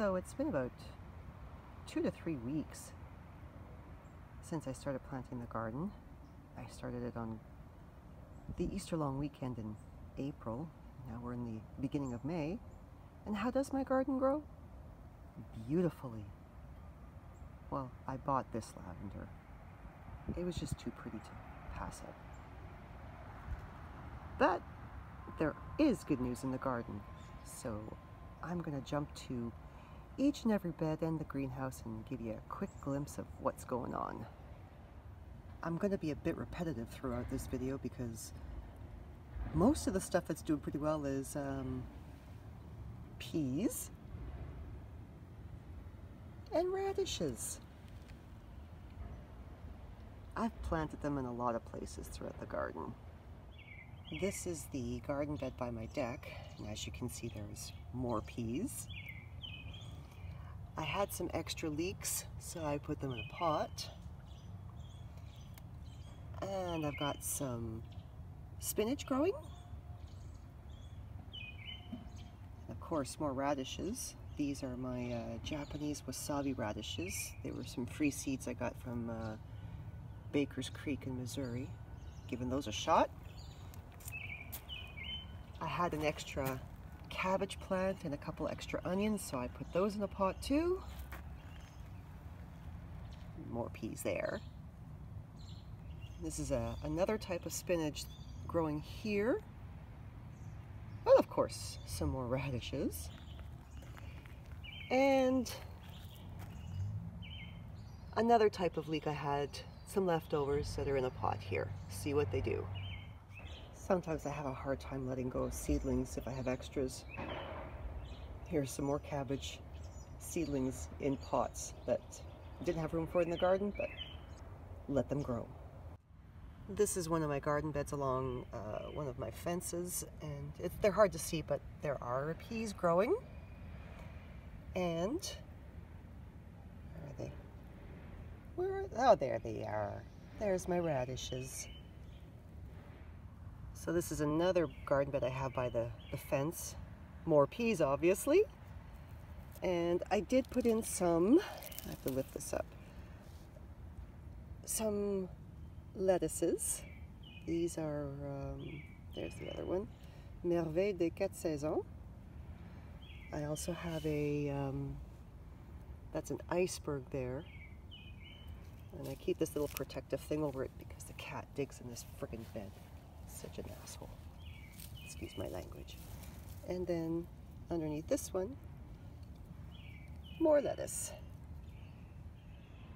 So it's been about two to three weeks since I started planting the garden. I started it on the Easter long weekend in April. Now we're in the beginning of May. And how does my garden grow? Beautifully. Well, I bought this lavender. It was just too pretty to pass up. But there is good news in the garden. So I'm going to jump to each and every bed and the greenhouse and give you a quick glimpse of what's going on. I'm going to be a bit repetitive throughout this video because most of the stuff that's doing pretty well is um, peas and radishes. I've planted them in a lot of places throughout the garden. This is the garden bed by my deck, and as you can see there's more peas. I had some extra leeks, so I put them in a pot. And I've got some spinach growing. And of course, more radishes. These are my uh, Japanese wasabi radishes. They were some free seeds I got from uh, Baker's Creek in Missouri. Giving those a shot. I had an extra cabbage plant and a couple extra onions, so I put those in a pot too. More peas there. This is a, another type of spinach growing here. And of course, some more radishes. And another type of leek I had, some leftovers that are in a pot here. See what they do. Sometimes I have a hard time letting go of seedlings if I have extras. Here's some more cabbage seedlings in pots that didn't have room for in the garden, but let them grow. This is one of my garden beds along uh, one of my fences, and they're hard to see, but there are peas growing. And where are they? Where? Are, oh, there they are. There's my radishes. So this is another garden bed I have by the, the fence. More peas, obviously. And I did put in some, I have to lift this up, some lettuces. These are, um, there's the other one, Merveille des Quatre Saisons. I also have a, um, that's an iceberg there. And I keep this little protective thing over it because the cat digs in this friggin' bed. Such an asshole. Excuse my language. And then underneath this one, more lettuce.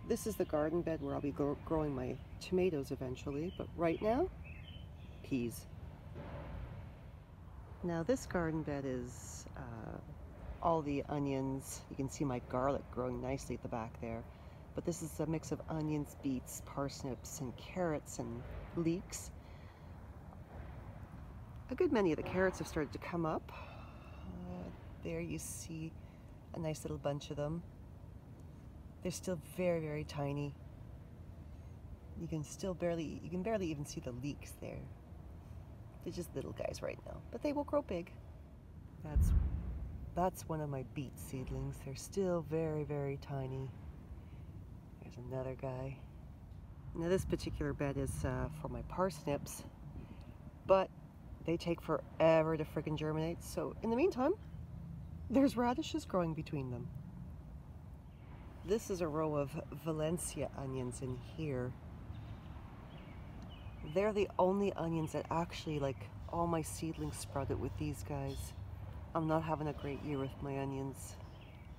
This is the garden bed where I'll be growing my tomatoes eventually, but right now, peas. Now this garden bed is uh, all the onions. You can see my garlic growing nicely at the back there. But this is a mix of onions, beets, parsnips, and carrots and leeks. A good many of the carrots have started to come up. Uh, there you see a nice little bunch of them. They're still very, very tiny. You can still barely, you can barely even see the leeks there. They're just little guys right now, but they will grow big. That's, that's one of my beet seedlings. They're still very, very tiny. There's another guy. Now this particular bed is uh, for my parsnips, but they take forever to friggin' germinate. So in the meantime, there's radishes growing between them. This is a row of Valencia onions in here. They're the only onions that actually, like, all my seedlings sprouted with these guys. I'm not having a great year with my onions.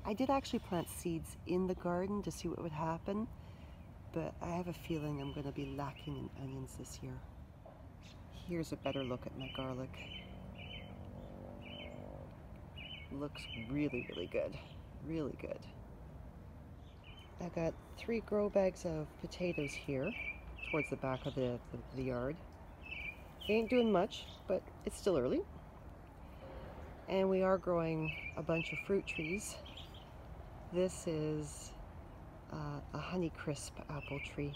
I did actually plant seeds in the garden to see what would happen, but I have a feeling I'm going to be lacking in onions this year. Here's a better look at my garlic. Looks really, really good. Really good. I got three grow bags of potatoes here towards the back of the, the, the yard. They ain't doing much, but it's still early. And we are growing a bunch of fruit trees. This is uh, a Honeycrisp apple tree.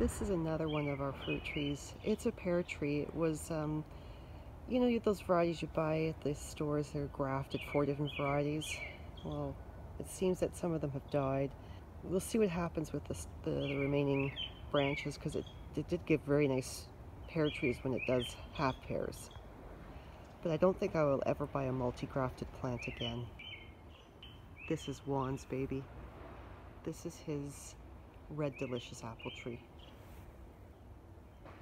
This is another one of our fruit trees. It's a pear tree. It was um, You know those varieties you buy at the stores, they're grafted, four different varieties? Well, it seems that some of them have died. We'll see what happens with the, the, the remaining branches because it, it did give very nice pear trees when it does have pears. But I don't think I will ever buy a multi-grafted plant again. This is Juan's baby. This is his red delicious apple tree.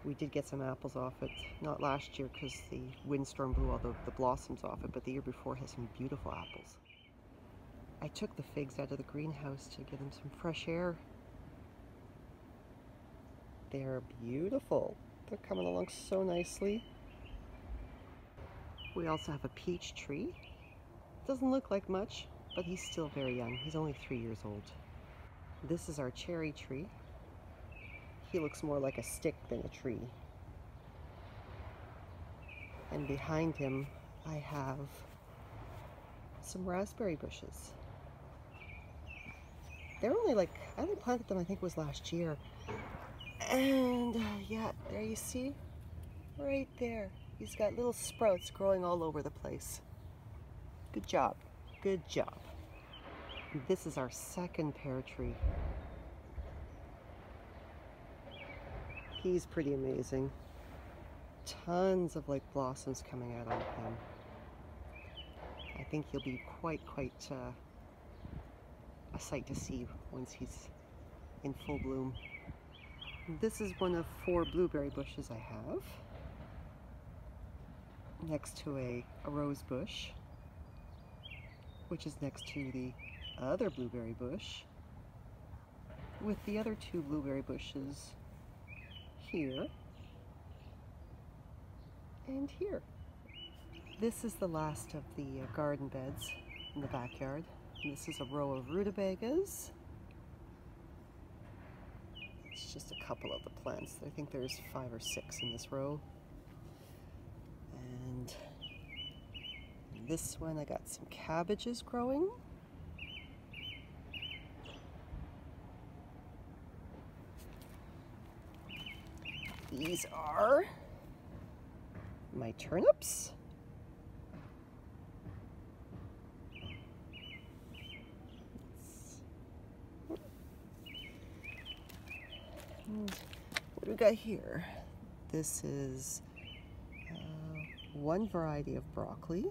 We did get some apples off it, not last year because the windstorm blew all the, the blossoms off it, but the year before has some beautiful apples. I took the figs out of the greenhouse to give them some fresh air. They're beautiful. They're coming along so nicely. We also have a peach tree. Doesn't look like much, but he's still very young. He's only three years old. This is our cherry tree. He looks more like a stick than a tree. And behind him, I have some raspberry bushes. They're only like, I only planted them, I think it was last year. And uh, yeah, there you see, right there. He's got little sprouts growing all over the place. Good job, good job. This is our second pear tree. He's pretty amazing. Tons of like blossoms coming out on him. I think he'll be quite, quite uh, a sight to see once he's in full bloom. This is one of four blueberry bushes I have next to a, a rose bush, which is next to the other blueberry bush, with the other two blueberry bushes here and here. This is the last of the uh, garden beds in the backyard. And this is a row of rutabagas. It's just a couple of the plants. I think there's five or six in this row. And this one I got some cabbages growing. These are my turnips. what do we got here? This is uh, one variety of broccoli.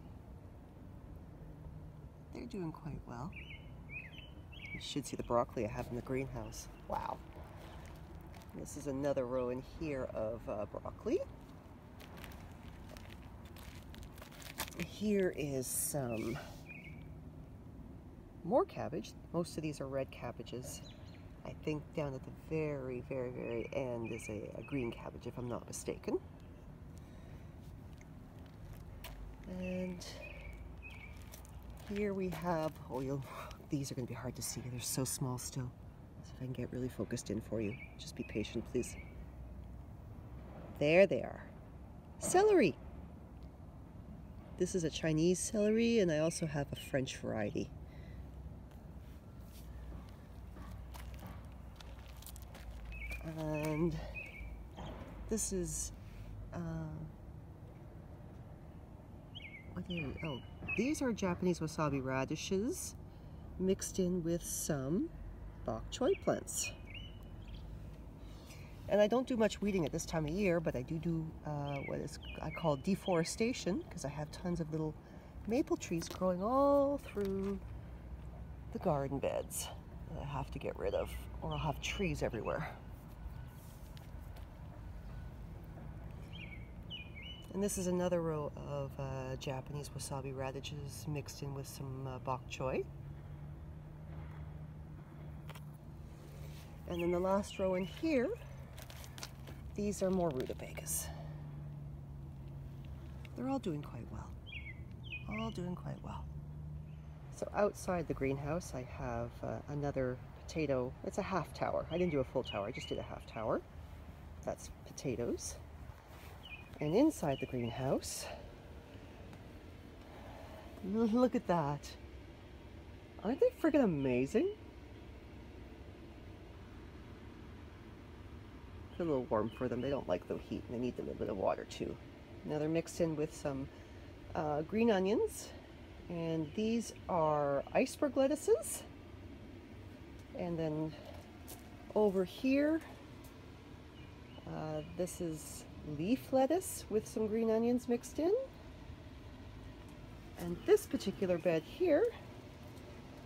They're doing quite well. You should see the broccoli I have in the greenhouse. Wow. This is another row in here of uh, broccoli. Here is some more cabbage. Most of these are red cabbages. I think down at the very, very, very end is a, a green cabbage, if I'm not mistaken. And here we have, oh, you'll, these are going to be hard to see. They're so small still. If I can get really focused in for you. Just be patient, please. There they are. Celery. This is a Chinese celery, and I also have a French variety. and this is uh, are they? Oh, these are Japanese wasabi radishes mixed in with some bok choy plants. And I don't do much weeding at this time of year, but I do do uh, what is I call deforestation because I have tons of little maple trees growing all through the garden beds that I have to get rid of, or I'll have trees everywhere. And this is another row of uh, Japanese wasabi radishes mixed in with some uh, bok choy. And then the last row in here, these are more rutabagas. They're all doing quite well. All doing quite well. So outside the greenhouse, I have uh, another potato. It's a half tower. I didn't do a full tower, I just did a half tower. That's potatoes. And inside the greenhouse, look at that. Aren't they freaking amazing? A little warm for them. They don't like the heat. And they need a little bit of water too. Now they're mixed in with some uh, green onions. And these are iceberg lettuces. And then over here, uh, this is leaf lettuce with some green onions mixed in. And this particular bed here,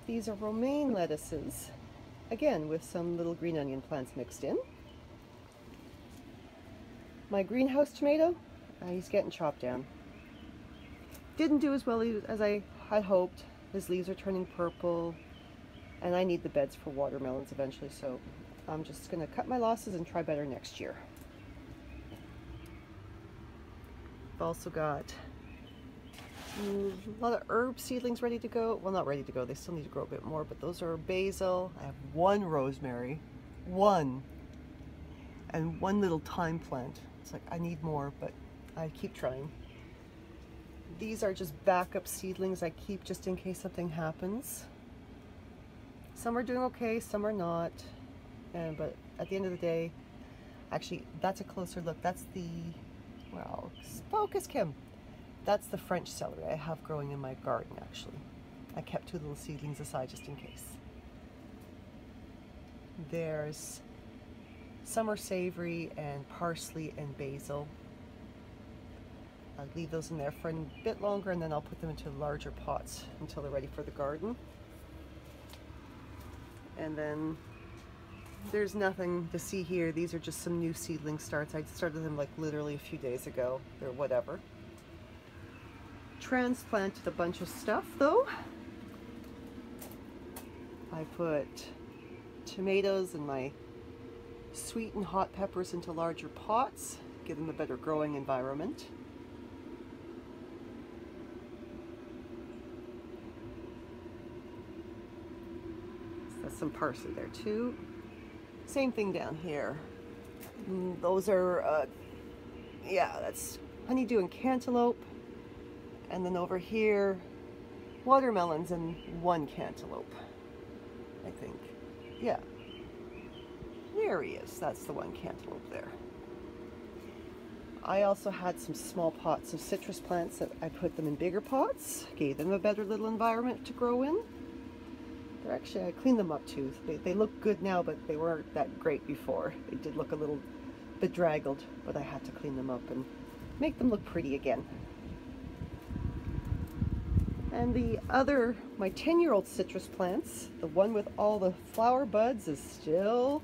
these are romaine lettuces, again with some little green onion plants mixed in. My greenhouse tomato, uh, he's getting chopped down. Didn't do as well as I had hoped. His leaves are turning purple and I need the beds for watermelons eventually so I'm just going to cut my losses and try better next year. I've also got a lot of herb seedlings ready to go. Well, not ready to go. They still need to grow a bit more, but those are basil. I have one rosemary, one, and one little thyme plant. It's like I need more, but I keep trying. These are just backup seedlings I keep just in case something happens. Some are doing okay, some are not. And, but at the end of the day, actually, that's a closer look. That's the, well, focus, Kim. That's the French celery I have growing in my garden, actually. I kept two little seedlings aside just in case. There's summer savory and parsley and basil. I'll leave those in there for a bit longer and then I'll put them into larger pots until they're ready for the garden. And then there's nothing to see here. These are just some new seedling starts. I started them like literally a few days ago. They're whatever. Transplanted a bunch of stuff though. I put tomatoes in my sweet and hot peppers into larger pots, give them a better growing environment. That's some parsley there too. Same thing down here. Mm, those are, uh, yeah, that's honeydew and cantaloupe. And then over here, watermelons and one cantaloupe, I think. Yeah. That's the one cantaloupe there. I also had some small pots of citrus plants that I put them in bigger pots, gave them a better little environment to grow in. They're actually, I cleaned them up too. They, they look good now, but they weren't that great before. They did look a little bedraggled, but I had to clean them up and make them look pretty again. And the other, my 10 year old citrus plants, the one with all the flower buds is still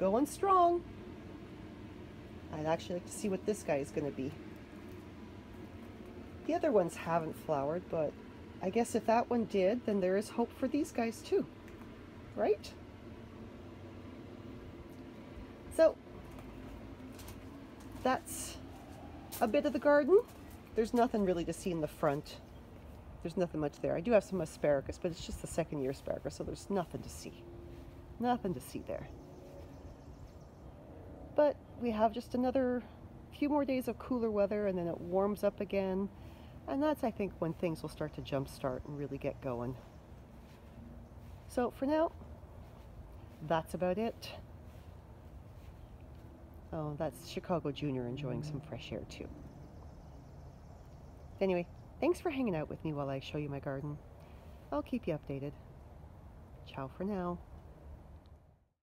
going strong. I'd actually like to see what this guy is going to be. The other ones haven't flowered, but I guess if that one did, then there is hope for these guys too, right? So, that's a bit of the garden. There's nothing really to see in the front. There's nothing much there. I do have some asparagus, but it's just the second year asparagus, so there's nothing to see. Nothing to see there. But we have just another few more days of cooler weather and then it warms up again. And that's, I think, when things will start to jumpstart and really get going. So for now, that's about it. Oh, that's Chicago Junior enjoying some fresh air too. Anyway, thanks for hanging out with me while I show you my garden. I'll keep you updated. Ciao for now.